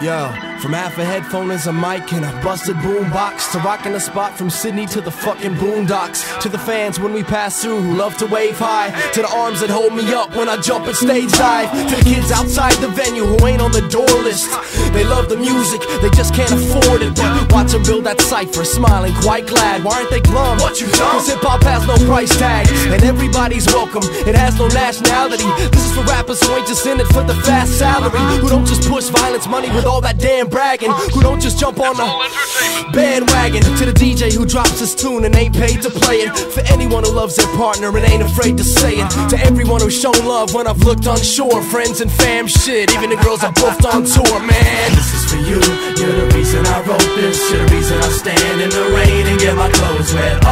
Yo, from half a headphone as a mic and a busted boombox to rocking a spot from Sydney to the fucking boondocks. To the fans when we pass through who love to wave high. To the arms that hold me up when I jump and stage dive. To the kids outside the venue who ain't on the door list. They love the music, they just can't afford it. But watch them build that cipher, smiling quite glad. Why aren't they glum? What you dumb? Cause hip hop has no price tag, and everybody's welcome. It has no nationality. This is for rappers who ain't just in it for the fast salary. Who don't just push violence money with all that damn bragging. Who don't just jump on the bandwagon. To the DJ who drops his tune and ain't paid to play it. For anyone who loves their partner and ain't afraid to say it. To everyone who's shown love when I've looked unsure. Friends and fam shit, even the girls I booked on tour, man. This is for you. You're the reason I wrote this. You're the reason I stand in the rain and get my clothes wet.